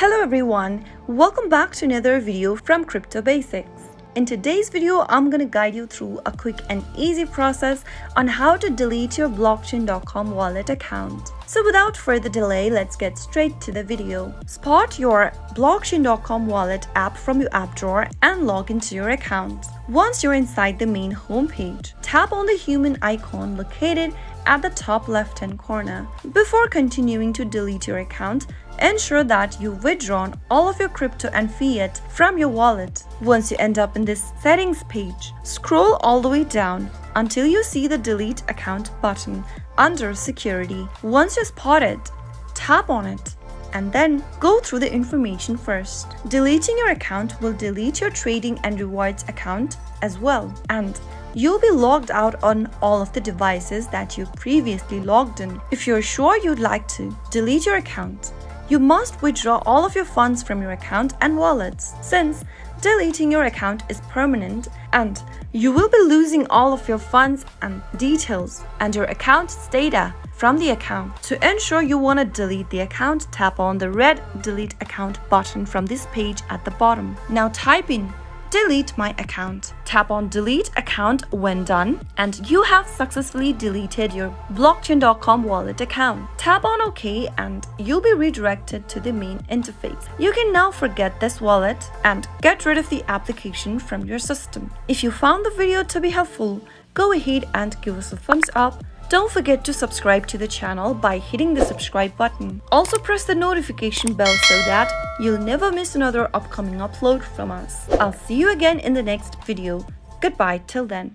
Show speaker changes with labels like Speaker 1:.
Speaker 1: Hello everyone, welcome back to another video from Crypto Basics. In today's video, I'm gonna guide you through a quick and easy process on how to delete your blockchain.com wallet account. So without further delay, let's get straight to the video. Spot your blockchain.com wallet app from your app drawer and log into your account. Once you're inside the main homepage, tap on the human icon located at the top left hand corner. Before continuing to delete your account, ensure that you've withdrawn all of your crypto and fiat from your wallet. Once you end up in this settings page, scroll all the way down until you see the delete account button under security. Once you spot it, tap on it and then go through the information first. Deleting your account will delete your trading and rewards account as well and you'll be logged out on all of the devices that you previously logged in. If you're sure you'd like to delete your account, you must withdraw all of your funds from your account and wallets since deleting your account is permanent and you will be losing all of your funds and details and your account's data from the account. To ensure you want to delete the account, tap on the red delete account button from this page at the bottom. Now type in delete my account. Tap on delete account when done and you have successfully deleted your blockchain.com wallet account. Tap on OK and you'll be redirected to the main interface. You can now forget this wallet and get rid of the application from your system. If you found the video to be helpful, go ahead and give us a thumbs up don't forget to subscribe to the channel by hitting the subscribe button. Also press the notification bell so that you'll never miss another upcoming upload from us. I'll see you again in the next video. Goodbye till then.